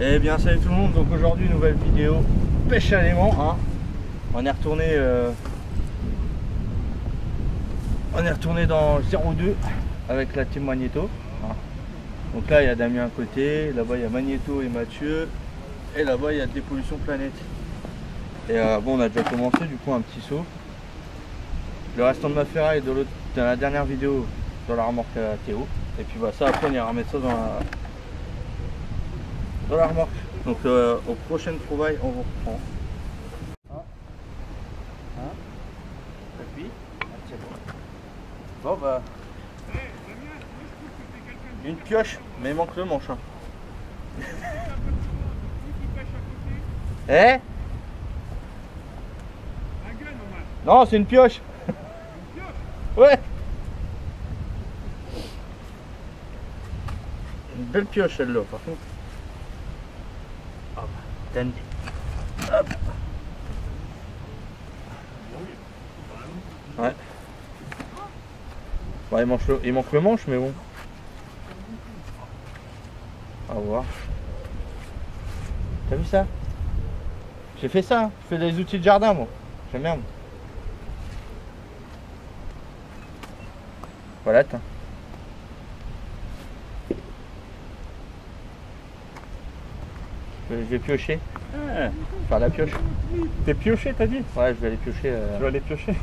Eh bien salut tout le monde, donc aujourd'hui nouvelle vidéo pêche à l'aimant. Hein. On est retourné euh, on est retourné dans 02 avec la team Magneto. Hein. Donc là il y a Damien à côté, là-bas il y a Magneto et Mathieu, et là-bas il y a Dépollution Planète. Et euh, bon on a déjà commencé du coup un petit saut. Le restant de ma ferraille de, dans la dernière vidéo dans la remorque à Théo. Et puis bah ça après on ira remettre ça dans la dans. Donc euh, aux prochaines trouvailles, on vous reprend. Ah. Hein. Ah, bon bah. Une pioche, mais il manque le manche. Hein. eh Non, c'est une pioche. ouais. Une belle pioche celle-là par contre. Hop. Ouais. il, manque le, manche, mais bon. À voir. T'as vu ça? J'ai fait ça, hein. je fais des outils de jardin, moi. J'aime bien. Voilà, Je vais piocher. Ah. Faire la pioche. T'es pioché, t'as dit Ouais, je vais aller piocher. Euh... Tu vas aller piocher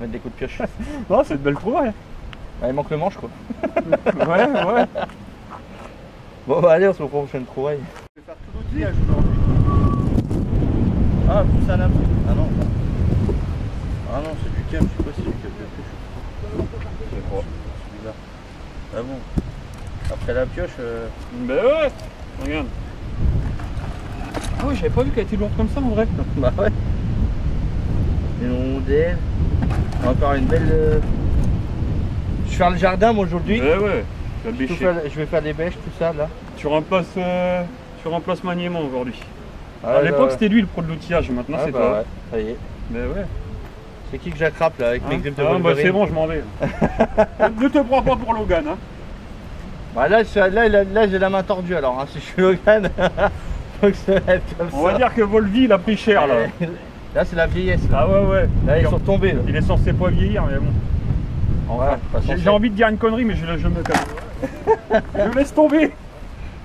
Mettre des coups de pioche. non, c'est une belle trouvaille. Ouais, il manque le manche, quoi. ouais, ouais. Bon, bah allez, on se retrouve pour une trouvaille. Je vais faire tout l'outillage aujourd'hui. Ah, plus un âme. Ah non. Ah non, c'est du câble, je sais pas si c'est du câble de pioche. Je sais pas, c'est bizarre. Ah bon. Après la pioche. Euh... Ben ouais, regarde. Ah oui, j'avais pas vu qu'elle était lourde comme ça en vrai. bah ouais. Une rondelle. Encore une belle. Euh... Je vais faire le jardin moi aujourd'hui. Ouais ouais. Je, je vais faire des bêches, tout ça là. Tu remplaces euh... tu remplaces Maniement aujourd'hui. Ah, à l'époque c'était lui le pro de l'outillage, maintenant ah, c'est bah toi. Ouais, ça y est. Mais ouais. C'est qui que j'attrape là avec mes griffes de Ah bah c'est bon, je m'en vais. ne te prends pas pour Logan hein. Bah là, là, là, là j'ai la main tordue alors, hein, si je suis Logan. On va dire que Volvi il a pris cher là. Là c'est la vieillesse. Ah ouais ouais. Là ils sont tombés. Il est censé pas vieillir mais bon. J'ai envie de dire une connerie mais je, je me calme. je laisse tomber.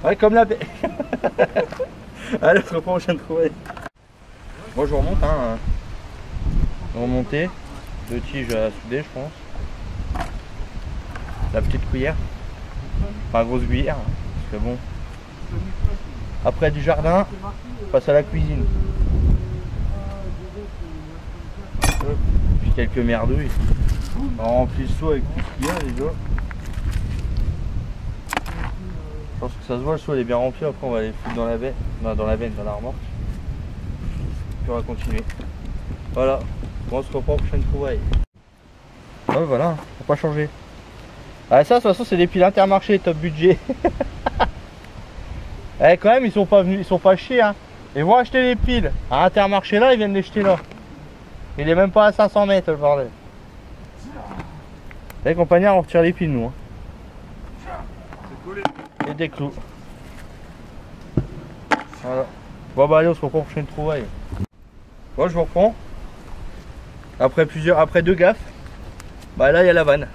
Ouais comme la Allez on se reprend au chien de trouver. Moi je remonte hein. Remonter. Deux tiges à souder je pense. La petite cuillère. Enfin grosse cuillère. Parce que bon. Après du jardin, on passe à la cuisine. Puis quelques merdouilles. On remplit le seau avec tout ce qu'il y a déjà. Je pense que ça se voit, le seau est bien rempli. Après, on va aller foutre dans la veine, dans la veine, dans la remorque. Puis on va continuer. Voilà, on se reprend prochaine trouvaille. Ouais, voilà, va pas changer. Ah, ça, de toute façon, c'est des piles intermarché top budget. Eh quand même ils sont pas venus, ils sont pas chiés hein. Ils vont acheter les piles à Intermarché là, ils viennent les jeter là. Il est même pas à 500 mètres le bordel. Les compagnons on retire les piles nous. Hein. Et des clous. Voilà. Bon bah allez on se reprend pour prochaine trouvaille. Bon je vous reprends. Après plusieurs. après deux gaffes. Bah là il y a la vanne.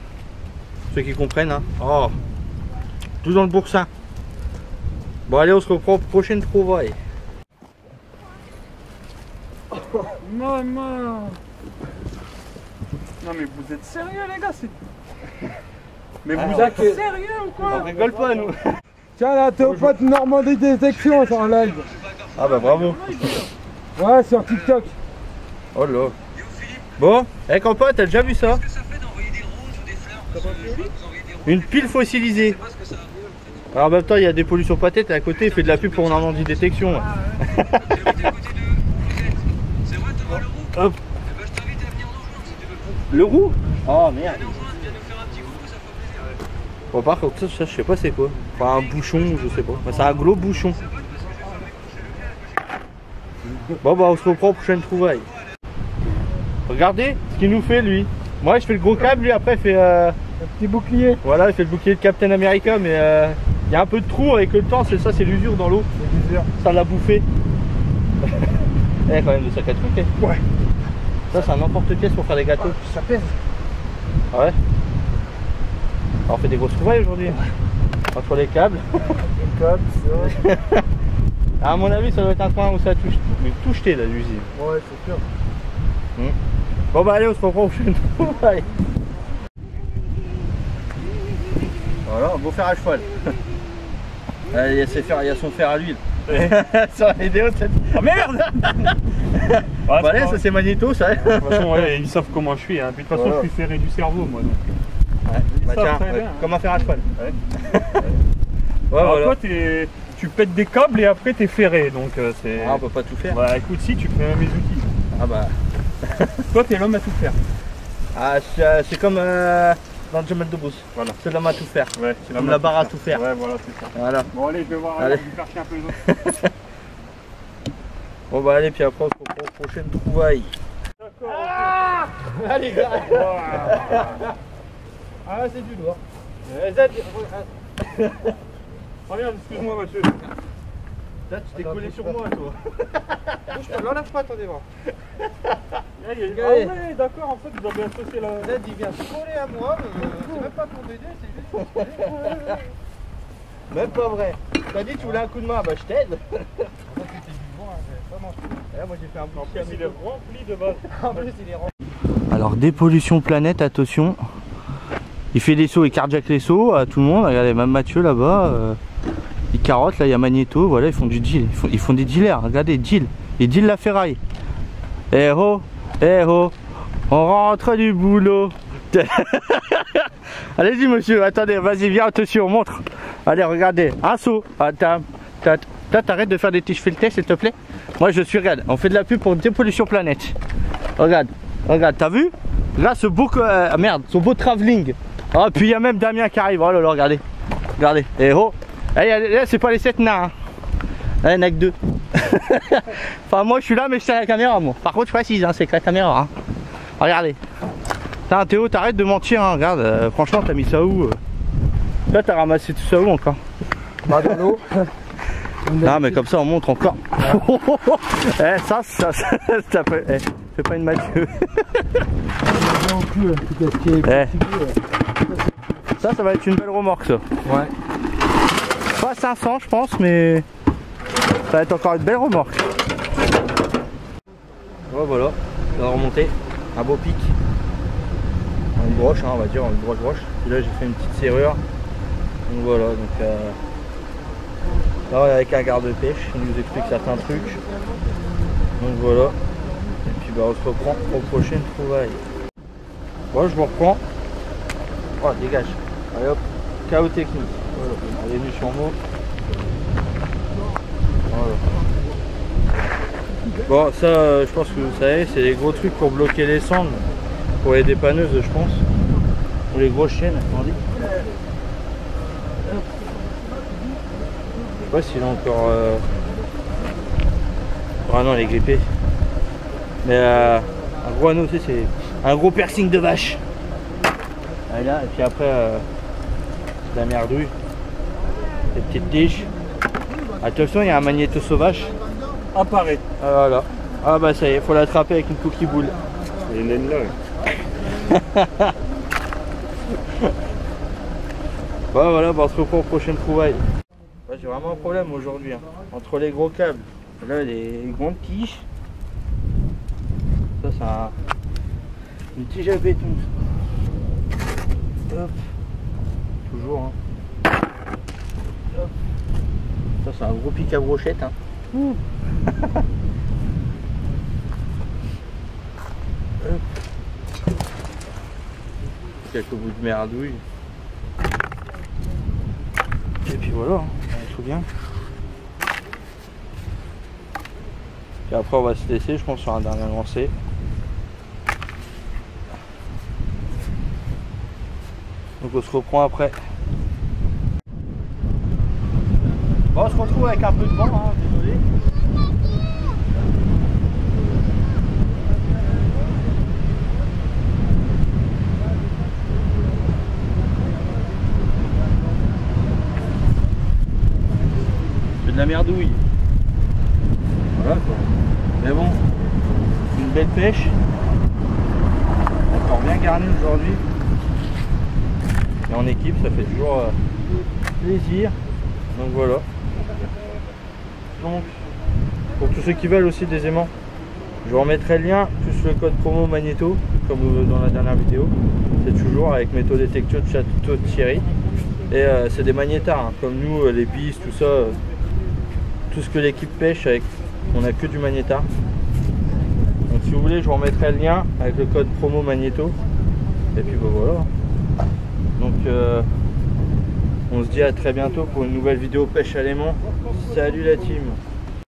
Ceux qui comprennent hein. Oh. Tout dans le boursin. Bon allez on se reprend prochaine trouvaille. maman Non. Mais vous êtes sérieux les gars Mais ah, vous êtes sérieux ou quoi On rigole pas nous. Tiens là t'es au pote Normandie Détection en live Ah bah bravo. Ouais sur TikTok. Oh là. Bon, eh hey, pote, t'as déjà vu ça? Une pile fossilisée alors en même temps, il y a des pollutions pâtettes et à côté, il fait de la pub pour Normandie Détection. Hop. Le roux Oh merde. Bon, par contre, ça, je sais pas c'est quoi. Enfin, un bouchon, je sais pas. c'est un gros bouchon. Bon, bah, on se reprend prochaine trouvaille. Regardez ce qu'il nous fait, lui. Moi, je fais le gros câble, lui, après, il fait. Euh... Un petit bouclier. Voilà, il fait le bouclier de Captain America, mais. Euh Il y a un peu de trou avec le temps, c'est ça, c'est l'usure dans l'eau. Ça l'a bouffé. Il y a quand même de sacrés trucs. hein. Ouais. Ça, c'est un n'importe pièce pour faire des gâteaux. Ça pèse. Ah ouais Alors, on fait des grosses trouvailles aujourd'hui. Entre les câbles. Comme ça. À mon avis, ça doit être un coin où ça tout, mais tout jeté là, l'usine. Ouais, c'est sûr. Bon bah allez, on se reprend au trouvaille. Voilà, un beau fer à cheval. Ah, Il y, a ses fers- il y a son fer à l'huile. Merde Ouais, Bah allez, ça c'est magnéto, ça. De toute façon, ouais, ils savent comment je suis. Hein. Puis de toute façon, Voilà. je suis ferré du cerveau, moi. Donc. Ouais, bah tiens, très bien. comme un fer à cheval. Alors, voilà. toi, tu pètes des câbles et après, t'es ferré. Donc, euh, c'est. Ah, on peut pas tout faire. Bah, écoute, si, tu fais mes outils. Ah bah. Toi, t'es l'homme à tout faire. Ah, c'est euh, c'est comme euh, dans Jamel Debbouze. Voilà. C'est l'homme à tout faire. Ouais, c'est Comme l'homme la barre à tout faire. Ouais, voilà, c'est ça. Voilà. Bon, allez, je vais voir. Allez. Je vais faire chier un peu les autres. Bon bah allez, puis après on se reprend aux prochaines trouvailles. D'accord. Allez, gars Ah, c'est du lourd. Regarde, excuse-moi, monsieur. Là, tu t'es collé sur moi, toi. Je te l'enlève pas, attendez voir. Ah. Ah ouais, d'accord, en fait, vous avez associé la. Zed, il vient se coller à moi. euh, c'est même pas pour t'aider, c'est juste pour se coller. Même pas vrai. T'as dit tu voulais un coup de main, bah je t'aide. En fait, c'était du vent, hein, j'avais pas mangé. Et là, moi j'ai fait un En plus, il est rempli de base. En plus, il est rempli. Alors dépollution planète, attention. Il fait des sauts, il carjack les sauts à tout le monde. Regardez, même Mathieu là-bas. euh, il carotte, là il y a Magneto, voilà, ils font du deal. Ils font, ils des dealers, regardez, deal. Ils deal la ferraille. Eh oh, eh oh, on rentre du boulot. Allez-y monsieur, attendez, vas-y, viens, attention, montre. Allez, regardez, un saut. Attends, t'as- t'arrêtes de faire des tiges filetées s'il te plaît Moi je suis, regarde, on fait de la pub pour dépollution planète. Regarde, regarde, t'as vu? Là, ce beau. euh, merde, son beau travelling. Ah, puis il y a même Damien qui arrive. Oh là là, regardez. Regardez. Et oh. Eh, là, c'est pas les 7 nains. Hein. Là, il y en a que deux. enfin, moi, je suis là, mais je suis à la caméra, moi. Par contre, je précise, hein, c'est que la caméra. Hein. Regardez. Putain, Théo, t'arrêtes de mentir. Hein. Regarde, euh, franchement, t'as mis ça où euh Là, t'as ramassé tout ça où encore Bah, dans l'eau. Non, mais comme ça, on montre encore. eh, ça, ça, ça, ça peut. Eh, fais pas une Mathieu. Est Eh. Ça, ça va être une belle remorque, ça. Ouais. Pas 500 je pense mais ça va être encore une belle remorque. Voilà, ça va remonter, un beau pic. Une broche hein, on va dire, une broche broche. Puis là j'ai fait une petite serrure. Donc voilà, donc euh, là on est avec un garde-pêche, il nous explique certains trucs. Donc voilà. Et puis bah on se reprend aux prochaines trouvailles. Bon je vous reprends. Oh dégage. Allez hop, chaos technique. Elle est venue sur moi. Bon, ça, euh, je pense que vous savez, c'est les gros trucs pour bloquer les cendres. Pour les dépanneuses, je pense. Ou les grosses chaînes, on dit. Je sais pas s'il est encore. Euh... Ah non, il est grippé. Mais euh, un gros anneau, c'est un gros piercing de vache. Là, et puis après, euh, la merdouille. Des petites tiges. Attention, il y a un magnéto sauvage. Apparaît. Ah, voilà. Ah bah ça y est, faut l'attraper avec une cookie boule. Il est là. Bah voilà, bah, on se reprend aux prochaines trouvailles. Ouais, J'ai vraiment un problème aujourd'hui. hein. Entre les gros câbles, là les grandes tiges. Ça c'est un... une tige à béton. Hop. Toujours. Hein. Ça c'est un gros pic à brochette. Hein. Quelques bouts de merdouille. Et puis voilà, hein, tout bien. Et après on va se laisser, je pense, sur un dernier lancé. Donc on se reprend après. On se retrouve avec un peu de vent, hein, désolé. la merdouille. Voilà quoi. Mais bon, une belle pêche. Encore bien garni aujourd'hui. Et en équipe, ça fait toujours euh, plaisir. Donc voilà. Donc, pour tous ceux qui veulent aussi des aimants, je vous remettrai le lien, plus le code promo Magneto, comme dans la dernière vidéo. C'est toujours avec métaux détecteurs de château Thierry. Et euh, c'est des magnétards, hein, comme nous, euh, les bis, tout ça. euh, tout ce que l'équipe pêche avec. On a que du magnétard. Donc si vous voulez, je vous remettrai le lien avec le code promo Magneto. Et puis bah, voilà. Donc euh, on se dit à très bientôt pour une nouvelle vidéo pêche à l'aimant. Salut la team